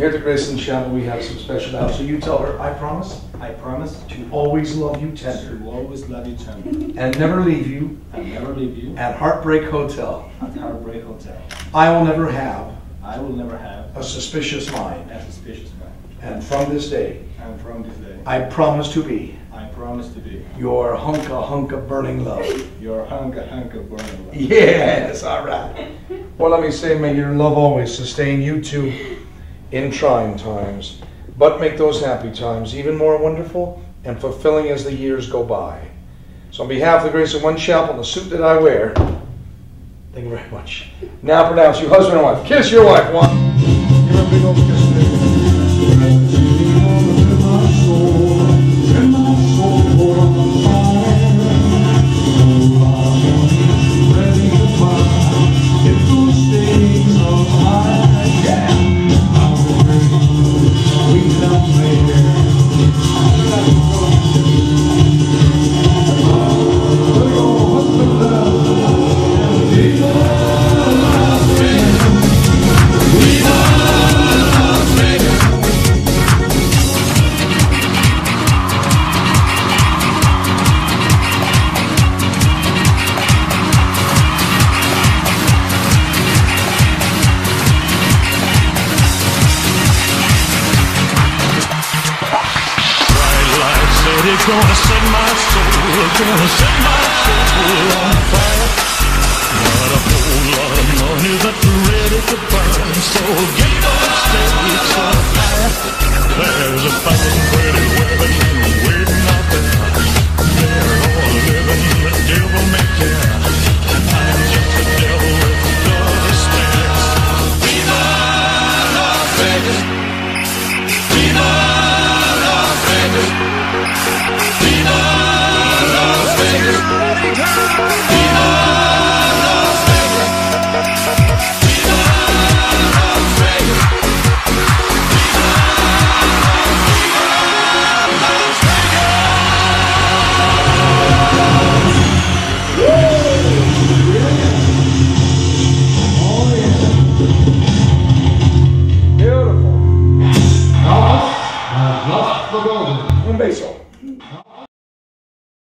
Pacific Racing Channel, we have some special out. So you tell her, I promise I promise to always love you tender to always love you tender and never leave you and never leave you at Heartbreak Hotel. at Heartbreak Hotel. I will never have I will never have a suspicious mind. a suspicious mind. And from this day, And from this day, I promise to be I promise to be your hunka hunk of burning love. your hunka hunk of burning love. Yes, all right. Well, let me say, may your love always sustain you two in trying times, but make those happy times even more wonderful and fulfilling as the years go by. So, on behalf of the Graceland Chapel, and the suit that I wear, thank you very much. Now pronounce you husband and wife. Kiss your wife. One. Give a big old kiss. Bright gonna set my soul, gonna set my soul on fire. Got a whole lot of money that's ready to burn, so get those stakes on fire. There's a thousand pretty women waiting out there. They're all living the devil may care. I'm just a devil with double stairs. Viva Las Vegas! Viva